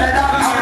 set up.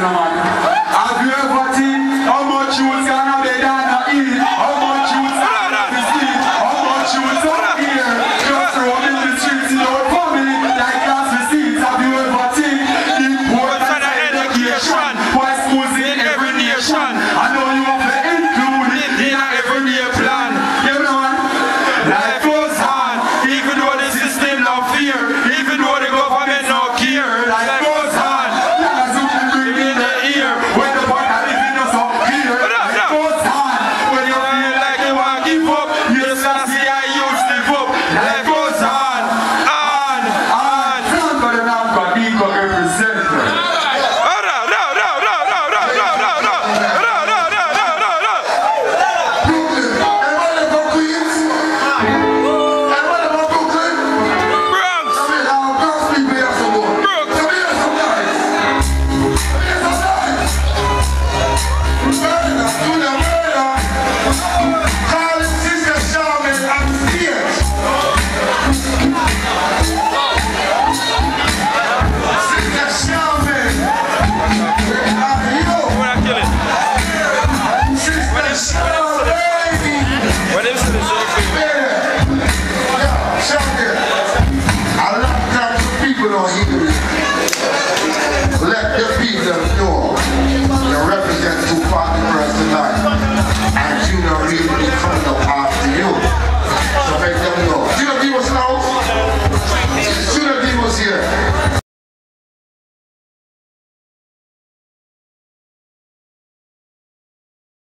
Assalamu on here.